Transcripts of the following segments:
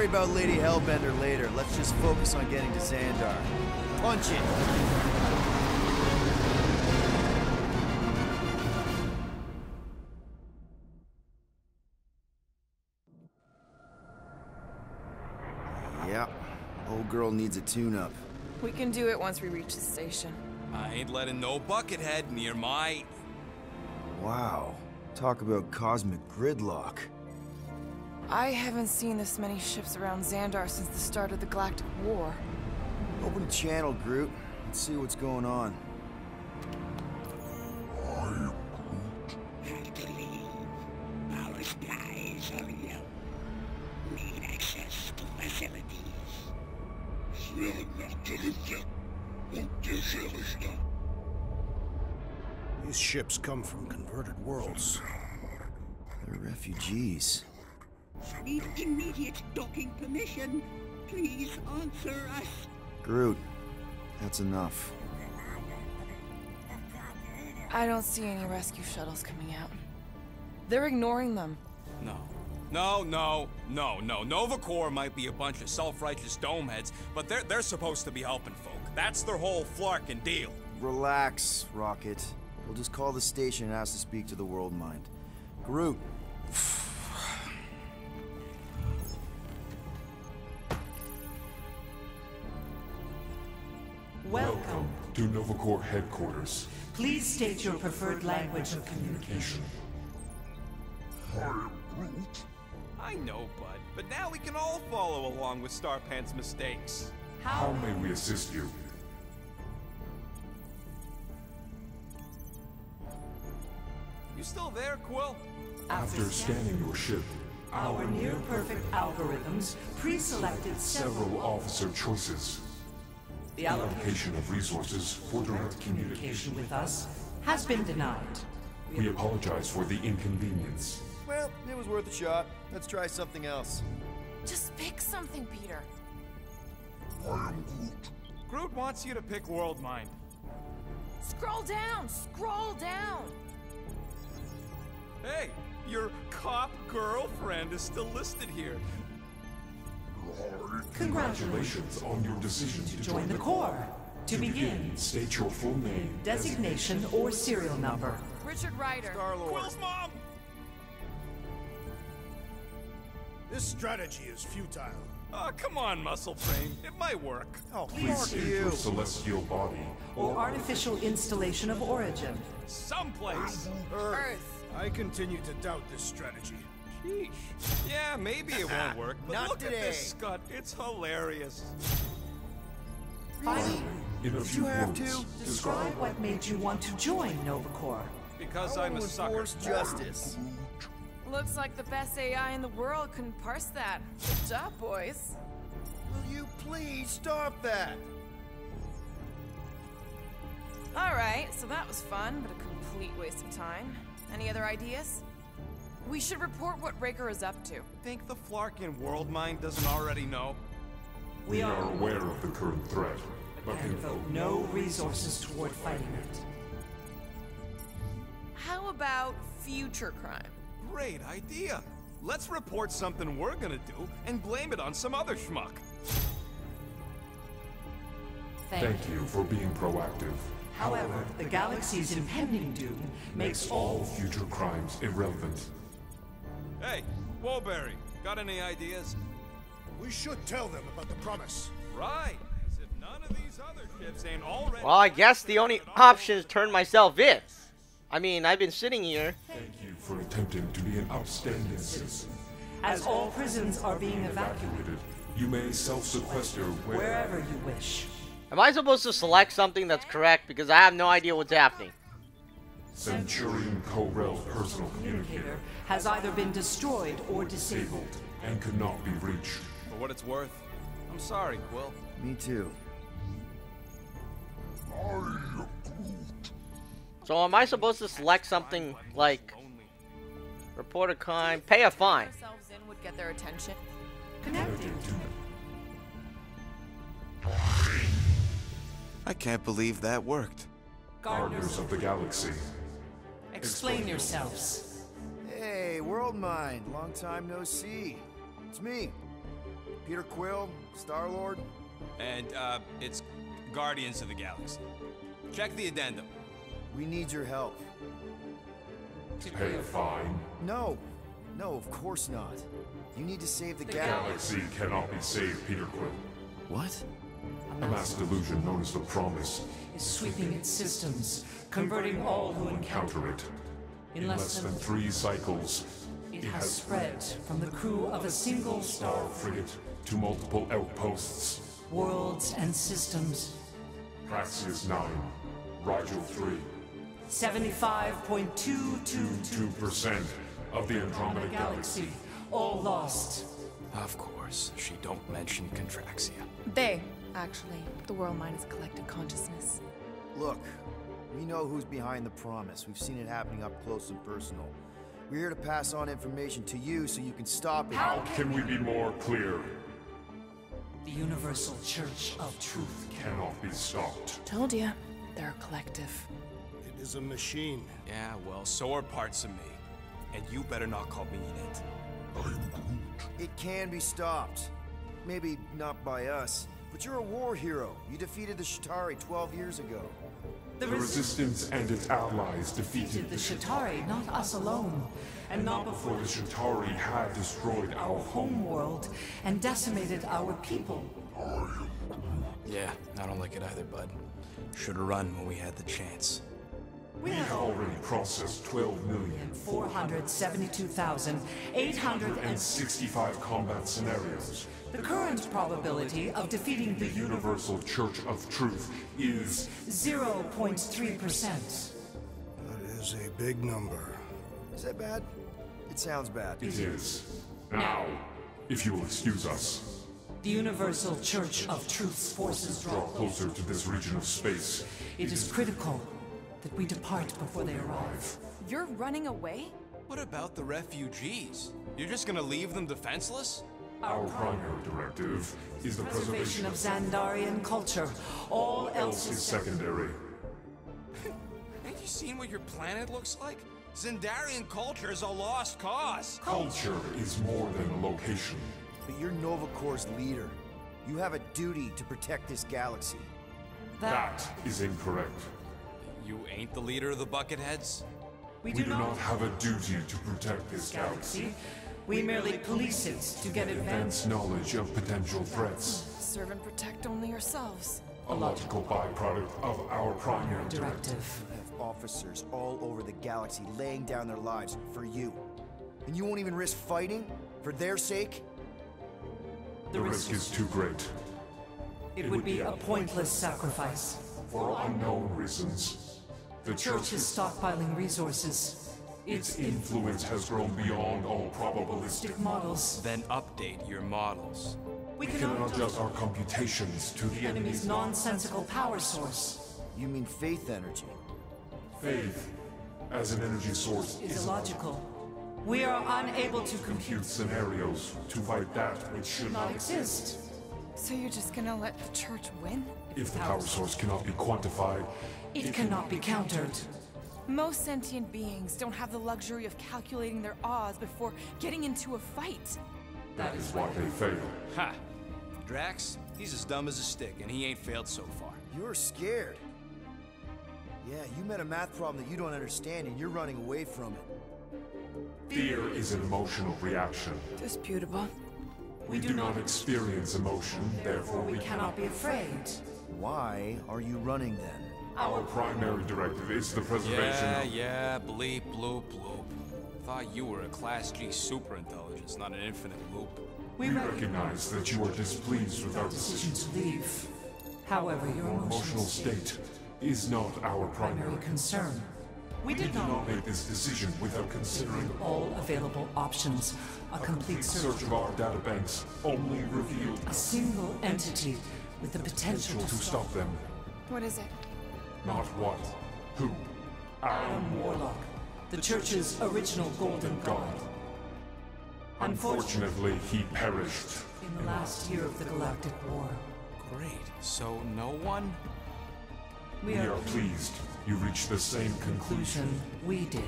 worry about Lady Hellbender later. Let's just focus on getting to Xandar. Punch it! Yeah, old girl needs a tune-up. We can do it once we reach the station. I ain't letting no buckethead near my... Wow, talk about cosmic gridlock. I haven't seen this many ships around Xandar since the start of the Galactic War. Open a channel, Groot. Let's see what's going on. Have to leave. Our supplies are low. Need access to facilities. These ships come from converted worlds. They're refugees. Need immediate docking permission. Please answer us. Groot, that's enough. I don't see any rescue shuttles coming out. They're ignoring them. No. No, no, no, no. Nova Corps might be a bunch of self-righteous domeheads, but they're, they're supposed to be helping folk. That's their whole flarkin' deal. Relax, Rocket. We'll just call the station and ask to speak to the World Mind. Groot. to Nova Corps headquarters. Please state your preferred language of communication. I know, bud, but now we can all follow along with Starpant's mistakes. How may we assist you? You still there, Quill? After scanning your ship, Our near-perfect algorithms pre-selected several several officer choices. The allocation Allocation of resources for direct communication. communication with us has been denied. We apologize for the inconvenience. Well, it was worth a shot. Let's try something else. Just pick something, Peter. Groot wants you to pick World Mind. Scroll down! Scroll down! Hey, your cop girlfriend is still listed here. Congratulations Congratulations on your decision to join the Corps. To begin, State your full name. designation or serial number. Richard Rider. Star-Lord. Quill's mom! This strategy is futile. Oh, come on, muscle frame. It might work. Oh, Please fuck state you. your celestial body. Or artificial installation of origin. Someplace. Earth. I continue to doubt this strategy. Sheesh. Yeah, maybe it won't work, but Not look at this, Scott. It's hilarious. Finally, In a few you have to? describe what made you want to join Nova Corps. Because I I'm a want to sucker. enforce justice. Looks like the best AI in the world couldn't parse that. Good job, boys. Will you please stop that? Alright, so that was fun, but a complete waste of time. Any other ideas? We should report what Raker is up to. Think the Flarkin World Mind doesn't already know? we are aware of the current threat, but and can devote no resources toward fighting it. How about future crime? Great idea. Let's report something we're gonna do and blame it on some other schmuck. Thank you for being proactive. However, the galaxy's impending doom makes All future crimes irrelevant. Hey, Woolberry, got any ideas? We should tell them about the promise. Right. As if none of these other ships ain't already. Well, I guess the only option is turn myself in. I mean, I've been sitting here. Thank you for attempting to be an outstanding citizen. As all prisons are being evacuated Evacuated, you may self-sequester where... wherever you wish. Am I supposed to select something that's correct? Because I have no idea what's happening. Centurion Ko-Rel's personal communicator Communicator has either been destroyed or disabled. disabled and could not be reached. For what it's worth. I'm sorry, Quill. Me too. So am I supposed to select something like report a crime, pay a fine? Would get their attention. I can't believe that worked. Gardeners of the Galaxy. Explain yourselves. Hey, World Mind. Long time no see. It's me. Peter Quill, Star Lord. And, uh, it's Guardians of the Galaxy. Check the addendum. We need your help. To Pay a fine. No, no, of course not. You need to save the galaxy. Galaxy cannot be saved, Peter Quill. What? A mass delusion known as the Promise. is sweeping its systems, converting all who encounter it. In In less less than than three cycles, it has spread from the crew of a single star Star frigate to multiple outposts. worlds and systems. Praxis 9, Rigel 3, 75.222 2% of the Andromeda Galaxy. galaxy, all lost. Of course, she don't mention Contraxia. They, actually. The world mind is collective consciousness. Look, we know who's behind the promise. We've seen it happening up close and personal. We're here to pass on information to you so you can stop it. How can we be more clear? The Universal Church of Truth. Cannot be stopped. Told you, They're a collective. It is a machine. Yeah, well, so are parts of me. And you better not call me in it. It can be stopped. Maybe not by us, but you're a war hero. You defeated the Chitauri 12 years ago. The The Resistance and its allies defeated the Chitauri, not us alone, and not before before the Chitauri had destroyed our our home world and decimated our people. Yeah, I don't like it either, bud. Should've run when we had the chance. We We have have already processed 12 million 472,800 and 65 combat scenarios. The current probability of defeating the Universal Church of Truth is 0.3%. That is a big number. Is that bad? It sounds bad. It is. Now, if you will excuse us, The Universal Church of Truth's forces draw draw closer to this region of space. It is critical that we depart before they arrive. You're running away? What about the refugees? You're just gonna leave them defenseless? Our primary directive is the Preservation preservation of Xandarian culture. All else is is secondary. Ain't you seen what your planet looks like? Xandarian culture is a lost cause. Culture is more than a location. But you're Nova Corps' leader. You have a duty to protect this galaxy. That is incorrect. You ain't the leader of the Bucketheads? We We do not have a duty to protect this galaxy. galaxy. We merely police it to get advanced. Advanced knowledge of potential threats. Serve and protect only yourselves. A logical byproduct of our primary directive. Directive. You have officers all over the galaxy laying down their lives for you. And you won't even risk fighting? For their sake? The risk is too great. It would be a pointless sacrifice. For unknown reasons, the Church is stockpiling resources. its Its influence has grown beyond all probabilistic. models. Then update your models. We We cannot cannot adjust our computations to the enemy's enemy's nonsensical power source. You mean faith energy? faith as an energy source Is is illogical. We are unable to compute compute scenarios to fight that which should not not exist. So you're just gonna let the church win? If the power source cannot be quantified, It cannot be countered. Most sentient beings don't have the luxury of calculating their odds before getting into a fight. that is why they fail. Ha! Drax, he's as dumb as a stick, and he ain't failed so far. You're scared. Yeah, you met a math problem that you don't understand and you're running away from it. Fear is an emotional reaction. Disputable. We do not experience emotion, therefore We we cannot be afraid. Why are you running then? Our primary directive is the preservation Yeah, of yeah, bleep, bloop, bloop. Thought you were a Class G superintelligence, not an infinite loop. We We recognize recognize that you are displeased with our decision decision. to leave. However, your Your emotional emotional state state is not our primary primary concern. We We did not not make this decision without considering all available options. A complete complete search. search of our databanks only revealed A single entity with the potential potential to to stop them. What is it? Not what, who. Adam Warlock, the Church's original Golden God. Unfortunately, Unfortunately, he perished. in the last year of the Galactic War, Great. So no one? we We are are pleased you reached the same conclusion. conclusion we did.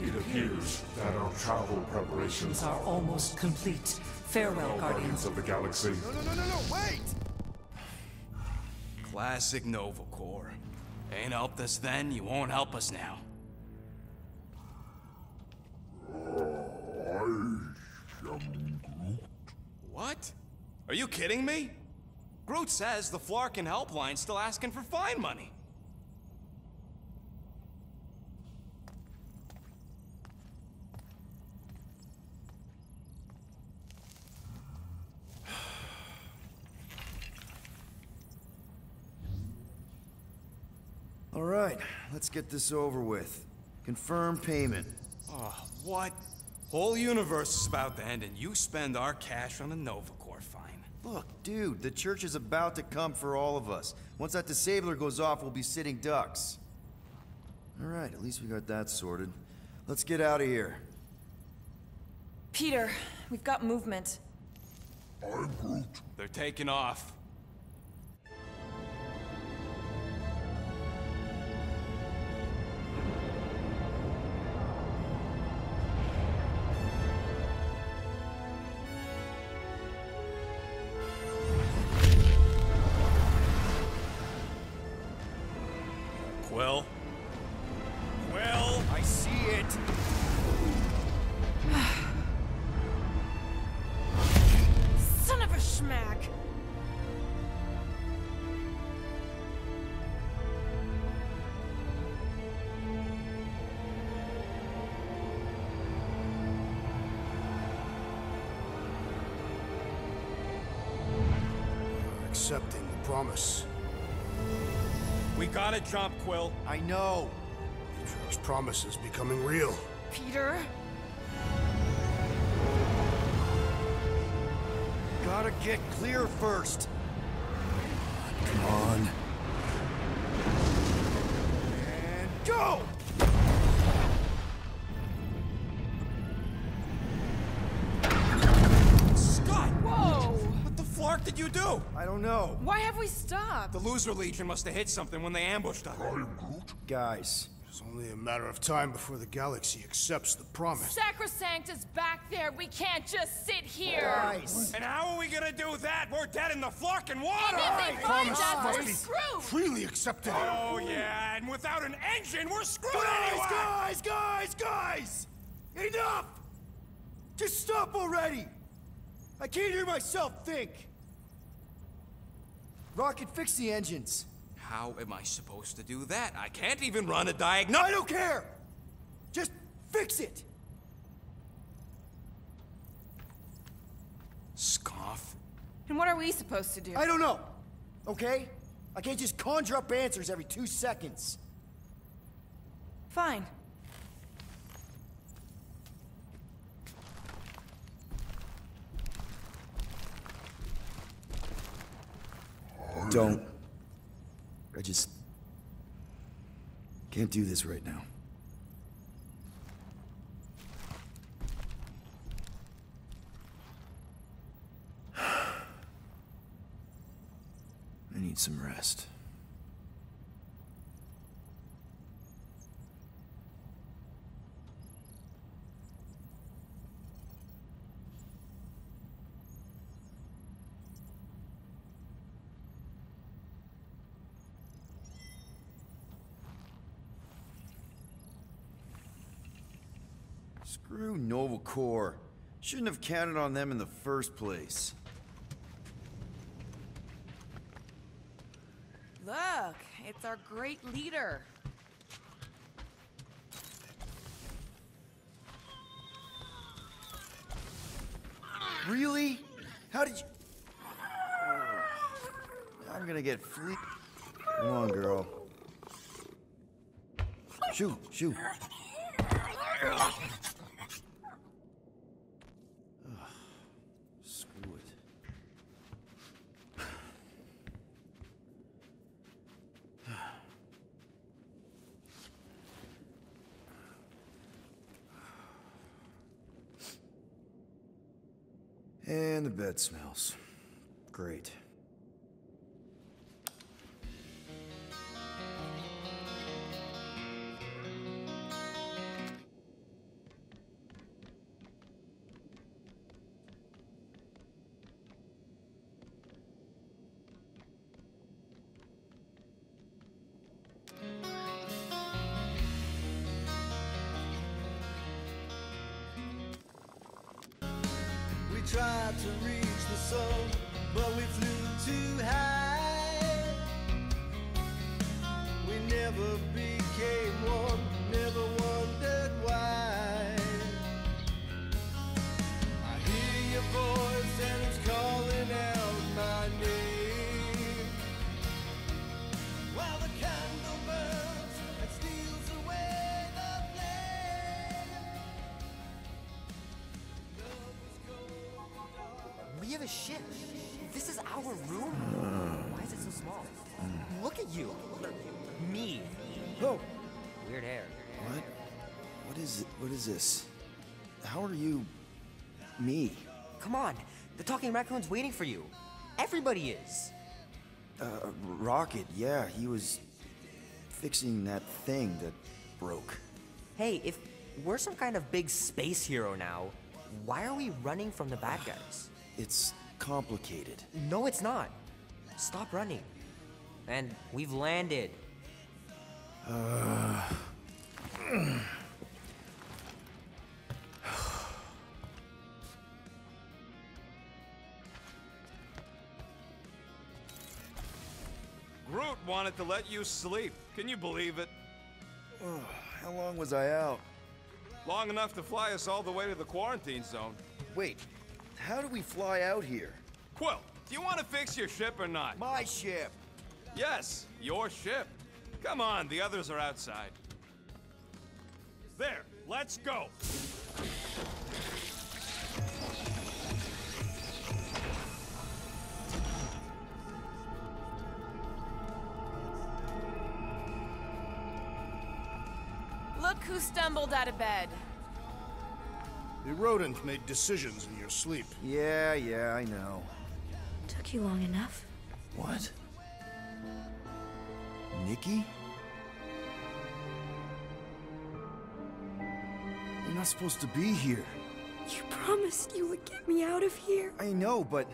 It appears that our travel preparations are almost complete. Farewell, Guardians. of the Galaxy. No, no, no, no, no, wait! Classic Nova Corps. Ain't helped us then, you won't help us now. What? Are you kidding me? Groot says the Flarkin helpline's still asking for fine money. All right, let's get this over with. Confirm payment. Oh, what? Whole universe is about to end and you spend our cash on a Nova Corps fine. Look, dude, the church is about to come for all of us. Once that disabler goes off, we'll be sitting ducks. All right, at least we got that sorted. Let's get out of here. Peter, we've got movement. I'm Groot. They're taking off. Quill? Quill? I see it! Son of a schmack! Accepting the promise. We gotta jump, Quill. I know! Atrio's promise is becoming real. Peter? Gotta get clear first. Come on. And go! Don't know. Why have we stopped? The Loser Legion must have hit something when they ambushed us. Guys, It's only a matter of time before the galaxy accepts the promise. Sacrosanct is back there. We can't just sit here. guys! And how are we gonna do that? We're dead in the fucking water! If they find us, we're screwed. freely accepted. Oh yeah, and without an engine, we're screwed Guys, anyway! guys, guys, guys! Enough! Just stop already! I can't hear myself think! Rocket, fix the engines. How am I supposed to do that? I can't even run a diagnose. I don't care! Just fix it! Scoff. And what are we supposed to do? I don't know, okay? I can't just conjure up answers every two seconds. Fine. Don't. I just... Can't do this right now. I need some rest. Screw Nova Corps. Shouldn't have counted on them in the first place. Look, it's our great leader. Really? How did you... I'm gonna get flea... Come on, girl. Shoot, shoot. Ugh. Screw it. And the bed smells. Great. Tried to reach the sun, but we flew too high. We never became a. This is our room? Why is it so small? Look at you. Me. Oh, Weird hair. what? What is it? What is this? How are you... me? Come on. The talking raccoon's waiting for you. Everybody is. Uh, Rocket, yeah, he was fixing that thing that broke. Hey, if we're some kind of big space hero now, why are we running from the bad guys? It's complicated. No, it's not. Stop running. And we've landed. Groot wanted to let you sleep. Can you believe it? How long was I out? Long enough to fly us all the way to the quarantine zone. Wait, how do we fly out here? Quill, do you want to fix your ship or not? My ship! Yes, your ship. Come on, the others are outside. There, let's go. Look who stumbled out of bed. The rodent made decisions in your sleep. Yeah, yeah, I know. Took you long enough. What? Nikki? You're not supposed to be here. You promised you would get me out of here. I know, but...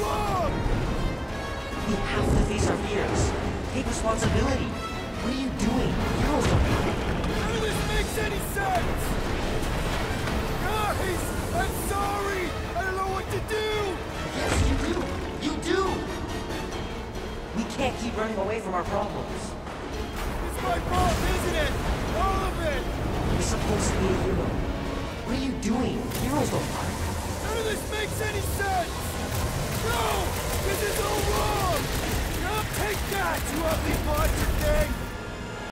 wrong! We have to face our fears. Take responsibility. What are you doing? Heroes don't cry. None of this makes any sense! Guys! I'm sorry! I don't know what to do! Yes, you do. You do. We can't keep running away from our problems. It's my fault, isn't it? All of it! We're supposed to be a hero. What are you doing? Heroes don't cry. None of this makes any sense! No! This is all wrong! Now take that, you ugly monster thing!